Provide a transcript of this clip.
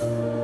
Yes.